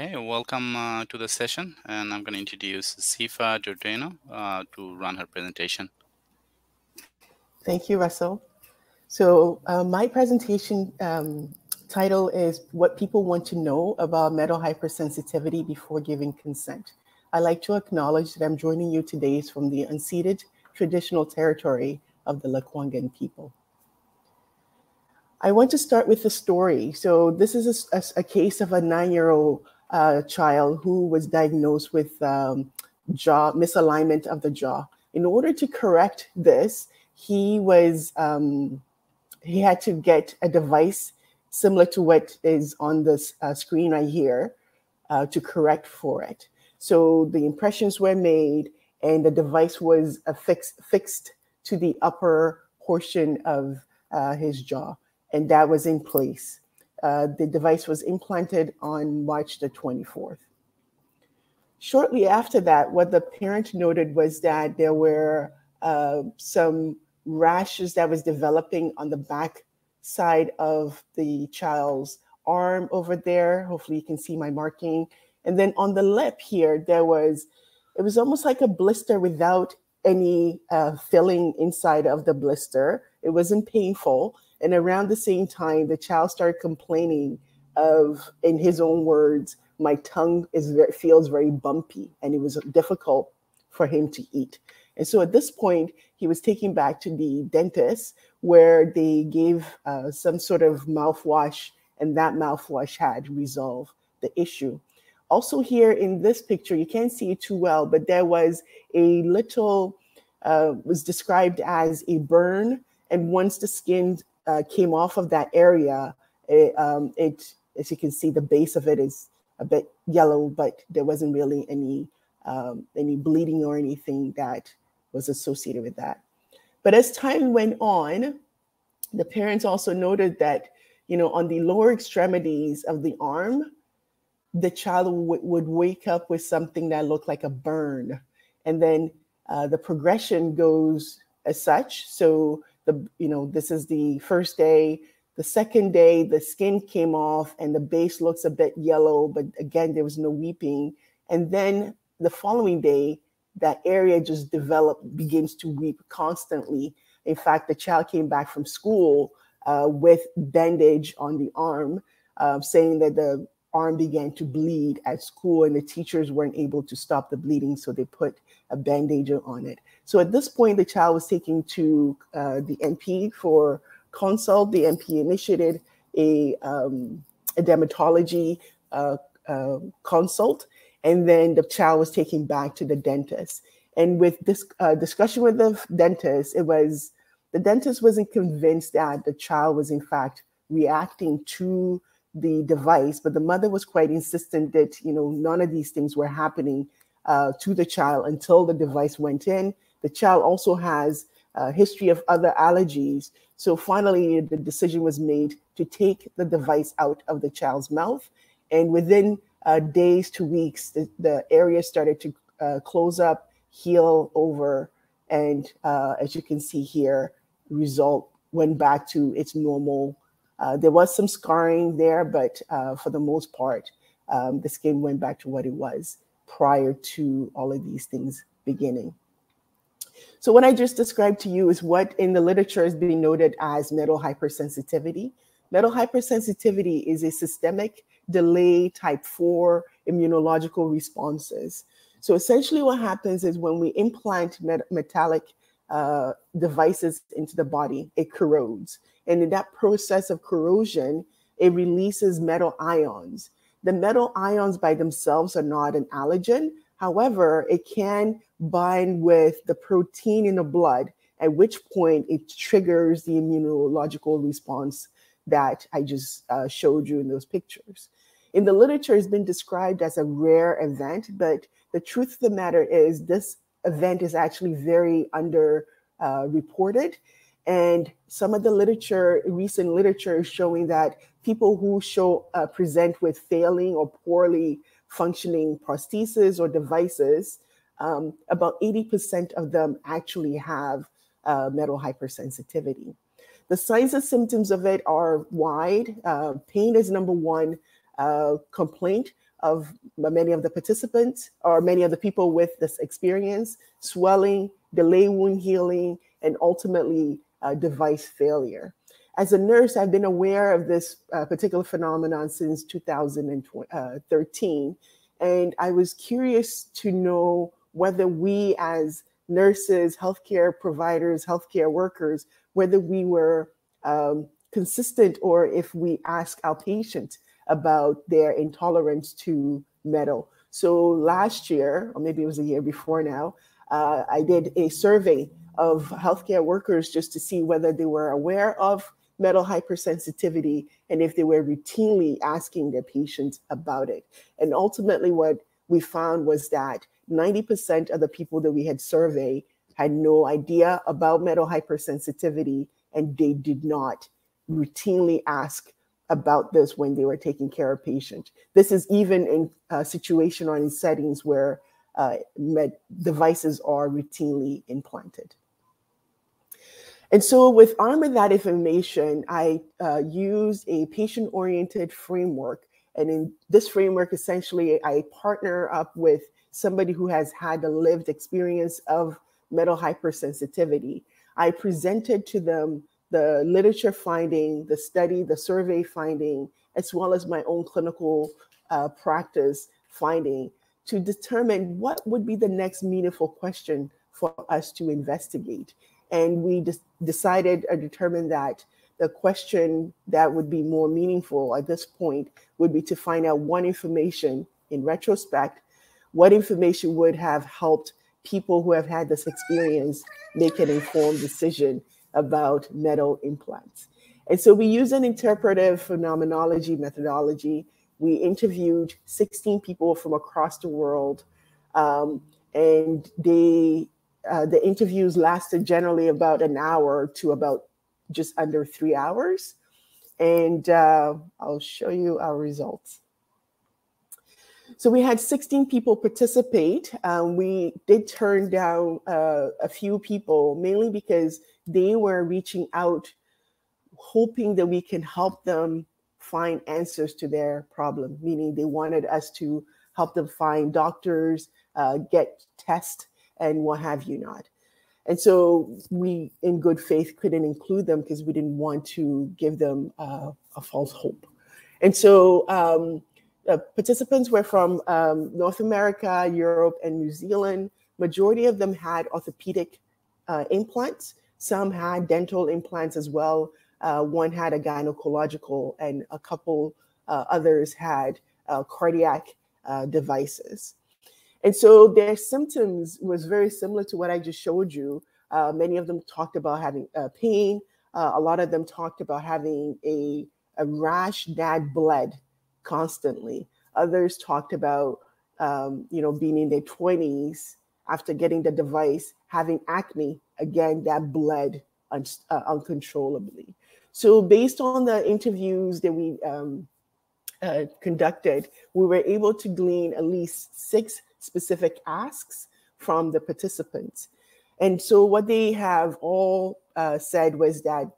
Okay, welcome uh, to the session, and I'm going to introduce Dzifa Dordunoo uh, to run her presentation. Thank you, Russell. So uh, my presentation um, title is What People Want to Know About Metal Hypersensitivity Before Giving Consent. I'd like to acknowledge that I'm joining you today from the unceded traditional territory of the Lekwungen people. I want to start with a story. So this is a, a, a case of a nine-year-old uh, child who was diagnosed with um, jaw misalignment of the jaw. In order to correct this, he was um, he had to get a device similar to what is on this uh, screen right here uh, to correct for it. So the impressions were made, and the device was affixed, fixed to the upper portion of uh, his jaw, and that was in place. Uh, the device was implanted on March the 24th. Shortly after that, what the parent noted was that there were uh, some rashes that was developing on the back side of the child's arm over there. Hopefully you can see my marking. And then on the lip here, there was, it was almost like a blister without any uh, filling inside of the blister. It wasn't painful. And around the same time, the child started complaining of, in his own words, my tongue is feels very bumpy, and it was difficult for him to eat. And so at this point, he was taken back to the dentist where they gave uh, some sort of mouthwash, and that mouthwash had resolved the issue. Also, here in this picture, you can't see it too well, but there was a little, uh, was described as a burn. And once the skin uh, came off of that area, it, um, it, as you can see, the base of it is a bit yellow, but there wasn't really any um, any bleeding or anything that was associated with that. But as time went on, the parents also noted that, you know, on the lower extremities of the arm, the child would wake up with something that looked like a burn. And then uh, the progression goes as such. So the you know this is the first day. The second day the skin came off and the base looks a bit yellow but again there was no weeping. And then the following day that area just developed begins to weep constantly. In fact the child came back from school uh, with bandage on the arm uh, saying that the arm began to bleed at school and the teachers weren't able to stop the bleeding so they put a bandage on it. So at this point the child was taken to uh, the np for consult. The np initiated a, um, a dermatology uh, uh, consult and then the child was taken back to the dentist. And with this uh, discussion with the dentist it was the dentist wasn't convinced that the child was in fact reacting to the device, but the mother was quite insistent that you know none of these things were happening uh, to the child until the device went in. The child also has a history of other allergies, so finally the decision was made to take the device out of the child's mouth, and within uh, days to weeks, the, the area started to uh, close up, heal over, and uh, as you can see here, result went back to its normal uh, there was some scarring there, but uh, for the most part, um, the skin went back to what it was prior to all of these things beginning. So what I just described to you is what in the literature is being noted as metal hypersensitivity. Metal hypersensitivity is a systemic delay type 4 immunological responses. So essentially what happens is when we implant met metallic uh, devices into the body, it corrodes. And in that process of corrosion, it releases metal ions. The metal ions by themselves are not an allergen. However, it can bind with the protein in the blood, at which point it triggers the immunological response that I just uh, showed you in those pictures. In the literature, it's been described as a rare event, but the truth of the matter is this event is actually very under uh, reported and some of the literature, recent literature, is showing that people who show uh, present with failing or poorly functioning prostheses or devices, um, about 80% of them actually have uh, metal hypersensitivity. The signs and symptoms of it are wide. Uh, pain is number one uh, complaint, of many of the participants or many of the people with this experience, swelling, delay wound healing, and ultimately uh, device failure. As a nurse, I've been aware of this uh, particular phenomenon since 2013, and I was curious to know whether we as nurses, healthcare providers, healthcare workers, whether we were um, consistent or if we ask our patients about their intolerance to metal. So last year, or maybe it was a year before now, uh, I did a survey of healthcare workers just to see whether they were aware of metal hypersensitivity and if they were routinely asking their patients about it. And ultimately, what we found was that 90% of the people that we had surveyed had no idea about metal hypersensitivity and they did not routinely ask about this when they were taking care of patients. This is even in a situation or in settings where uh, med devices are routinely implanted. And so, with armed of that information, I uh, a patient oriented framework. And in this framework, essentially, I partner up with somebody who has had a lived experience of metal hypersensitivity. I presented to them the literature finding, the study, the survey finding, as well as my own clinical uh, practice finding to determine what would be the next meaningful question for us to investigate. And we just decided or determined that the question that would be more meaningful at this point would be to find out what information in retrospect, what information would have helped people who have had this experience make an informed decision about metal implants. And so we use an interpretive phenomenology methodology. We interviewed 16 people from across the world, um, and they uh, the interviews lasted generally about an hour to about just under three hours. And uh, I'll show you our results. So we had 16 people participate. Um, we did turn down uh, a few people, mainly because they were reaching out, hoping that we can help them find answers to their problem, meaning they wanted us to help them find doctors, uh, get tests, and what have you not. And so we, in good faith, couldn't include them because we didn't want to give them uh, a false hope. And so um, participants were from um, North America, Europe, and New Zealand. Majority of them had orthopedic uh, implants. Some had dental implants as well. Uh, one had a gynecological, and a couple uh, others had uh, cardiac uh, devices. And so their symptoms was very similar to what I just showed you. many of them talked about having pain. a lot of them talked about having a, a rash that bled constantly. Others talked about, um, you know, being in their 20s after getting the device, having acne, again, that bled un- uh, uncontrollably. So, based on the interviews that we um, uh, conducted, we were able to glean at least six specific asks from the participants. And so, what they have all uh, said was that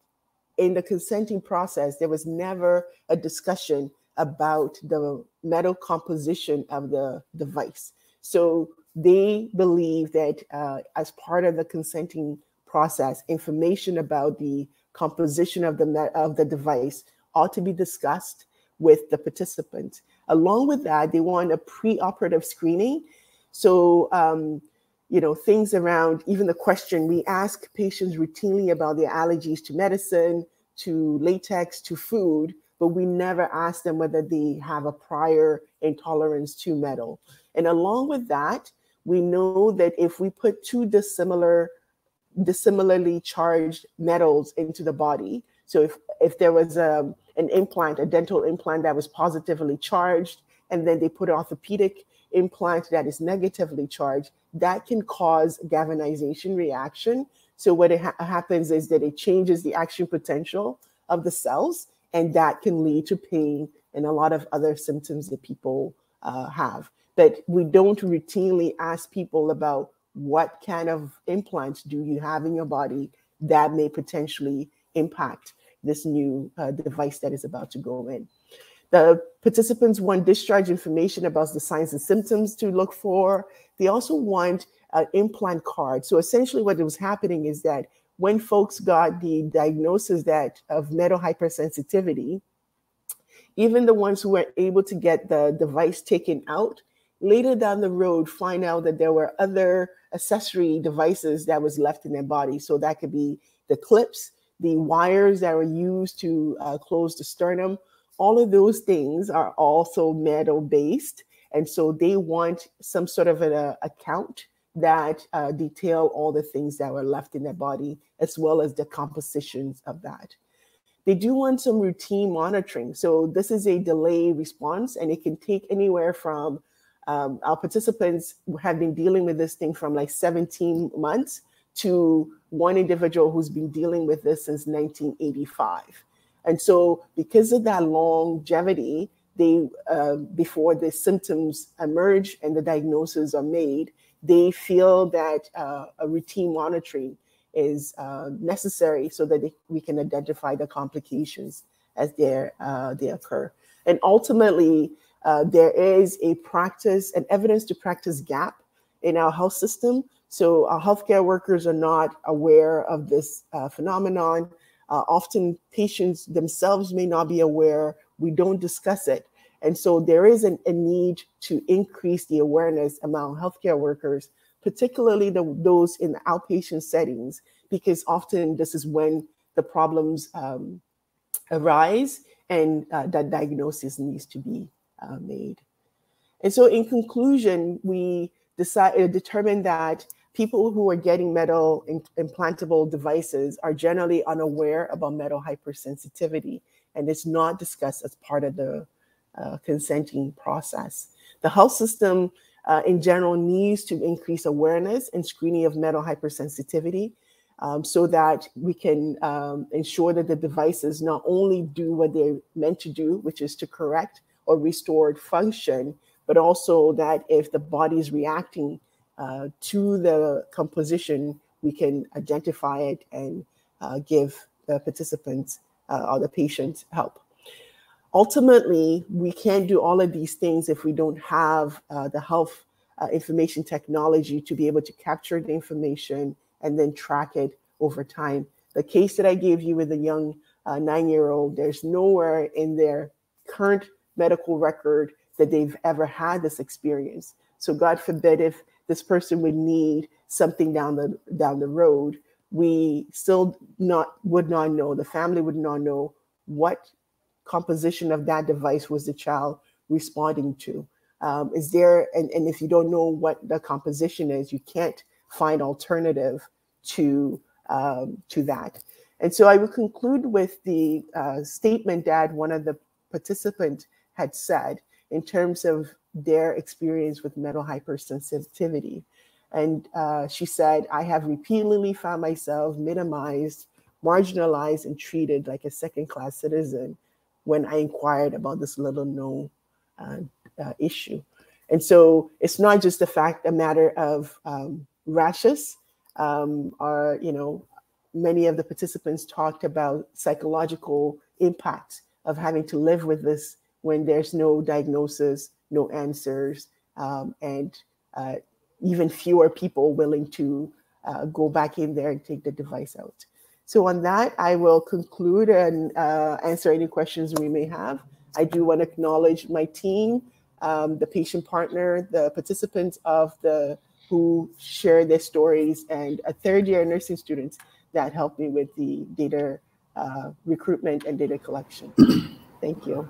in the consenting process, there was never a discussion about the metal composition of the device. So they believe that uh, as part of the consenting process, information about the composition of the of the device ought to be discussed with the participant. Along with that, they want a pre-operative screening. So, um, you know, things around even the question we ask patients routinely about their allergies to medicine, to latex, to food but we never ask them whether they have a prior intolerance to metal. And along with that, we know that if we put two dissimilar, dissimilarly charged metals into the body, so if, if there was a, an implant, a dental implant that was positively charged, and then they put an orthopedic implant that is negatively charged, that can cause galvanization reaction. So what ha- happens is that it changes the action potential of the cells and that can lead to pain and a lot of other symptoms that people uh, have. But we don't routinely ask people about what kind of implants do you have in your body that may potentially impact this new uh, device that is about to go in. The participants want discharge information about the signs and symptoms to look for. They also want an implant card. So essentially what was happening is that when folks got the diagnosis that of metal hypersensitivity, even the ones who were able to get the device taken out, later down the road find out that there were other accessory devices that was left in their body. So that could be the clips, the wires that were used to uh, close the sternum. All of those things are also metal based. And so they want some sort of an uh, account that uh, detail all the things that were left in their body, as well as the compositions of that. They do want some routine monitoring. So this is a delay response, and it can take anywhere from um, our participants have been dealing with this thing from like 17 months to one individual who's been dealing with this since 1985. And so, because of that longevity, they uh, before the symptoms emerge and the diagnoses are made, they feel that uh, a routine monitoring is uh, necessary so that they, we can identify the complications as they uh, they occur. And ultimately, uh, there is a practice, an evidence to practice gap in our health system. So our healthcare workers are not aware of this uh, phenomenon. Uh, often patients themselves may not be aware. We don't discuss it. And so there is an, a need to increase the awareness among healthcare workers, particularly the, those in outpatient settings, because often this is when the problems um, arise and uh, that diagnosis needs to be uh, made. And so, in conclusion, we decided uh, determined that people who are getting metal implantable devices are generally unaware about metal hypersensitivity, and it's not discussed as part of the uh, consenting process. The health system, uh, in general, needs to increase awareness and screening of metal hypersensitivity. Um, so that we can um, ensure that the devices not only do what they're meant to do, which is to correct or restore function, but also that if the body is reacting uh, to the composition, we can identify it and uh, give the participants uh, or the patient help. Ultimately, we can't do all of these things if we don't have uh, the health uh, information technology to be able to capture the information and then track it over time. The case that I gave you with the young uh, nine year old, there's nowhere in their current medical record that they've ever had this experience. So God forbid if this person would need something down the down the road, we still not would not know, the family would not know what composition of that device was the child responding to. Um, is there and, and if you don't know what the composition is, you can't find alternative to um, to that. And so I will conclude with the uh, statement that one of the participant had said in terms of their experience with metal hypersensitivity. And uh, she said, I have repeatedly found myself minimized, marginalized, and treated like a second class citizen when I inquired about this little known uh, uh, issue. And so it's not just a fact, a matter of um, rashes, um, or, you know, many of the participants talked about psychological impact of having to live with this when there's no diagnosis, no answers, um, and uh, even fewer people willing to uh, go back in there and take the device out. So on that, I will conclude and uh, answer any questions we may have. I do want to acknowledge my team, um, the patient partner, the participants of the who share their stories, and a third year nursing students that helped me with the data uh, recruitment and data collection. Thank you.